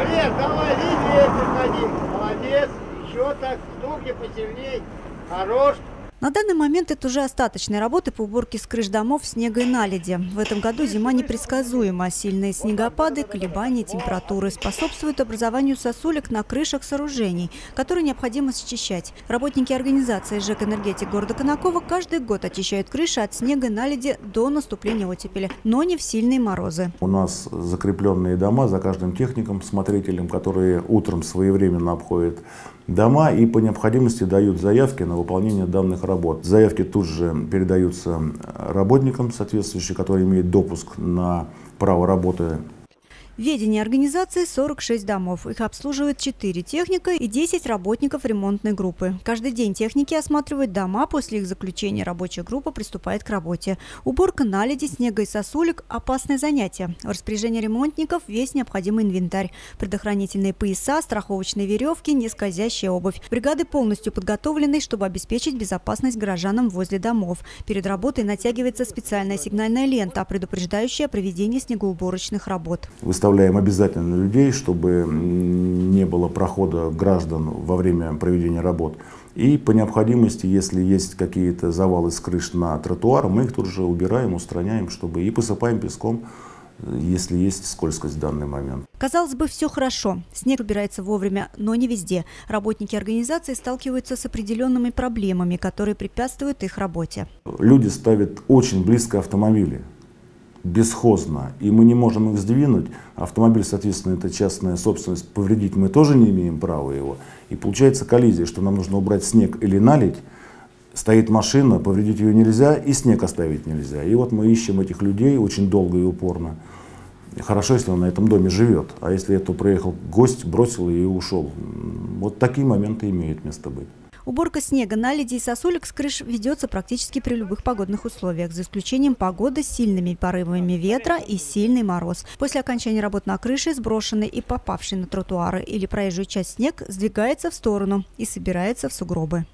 Олег, давай, левее приходи. Молодец. Еще так, стукни посильней. Хорош. На данный момент это уже остаточные работы по уборке с крыш домов снега и наледи. В этом году зима непредсказуема. Сильные снегопады, колебания температуры способствуют образованию сосулек на крышах сооружений, которые необходимо счищать. Работники организации ЖЭК «Энергетик» города Конакова каждый год очищают крыши от снега и наледи до наступления оттепели, но не в сильные морозы. У нас закрепленные дома за каждым техником, смотрителем, которые утром своевременно обходят дома и по необходимости дают заявки на выполнение данных работ. Заявки тут же передаются работникам соответствующим, которые имеют допуск на право работы ведении организации 46 домов. Их обслуживает 4 техника и 10 работников ремонтной группы. Каждый день техники осматривают дома, после их заключения рабочая группа приступает к работе. Уборка наледи, снега и сосулек – опасное занятие. В распоряжении ремонтников весь необходимый инвентарь. Предохранительные пояса, страховочные веревки, нескользящая обувь. Бригады полностью подготовлены, чтобы обеспечить безопасность горожанам возле домов. Перед работой натягивается специальная сигнальная лента, предупреждающая о проведении снегоуборочных работ выставляем обязательно людей, чтобы не было прохода граждан во время проведения работ. И по необходимости, если есть какие-то завалы с крыш на тротуар, мы их тут же убираем, устраняем, чтобы и посыпаем песком, если есть скользкость в данный момент. Казалось бы, все хорошо. Снег убирается вовремя, но не везде. Работники организации сталкиваются с определенными проблемами, которые препятствуют их работе. Люди ставят очень близко автомобили бесхозно, и мы не можем их сдвинуть, автомобиль, соответственно, это частная собственность, повредить мы тоже не имеем права его. И получается коллизия, что нам нужно убрать снег или налить, стоит машина, повредить ее нельзя, и снег оставить нельзя. И вот мы ищем этих людей очень долго и упорно. Хорошо, если он на этом доме живет, а если это приехал гость, бросил и ушел. Вот такие моменты имеют место быть. Уборка снега, наледи и сосулек с крыш ведется практически при любых погодных условиях, за исключением погоды с сильными порывами ветра и сильный мороз. После окончания работ на крыше сброшенный и попавший на тротуары или проезжую часть снег сдвигается в сторону и собирается в сугробы.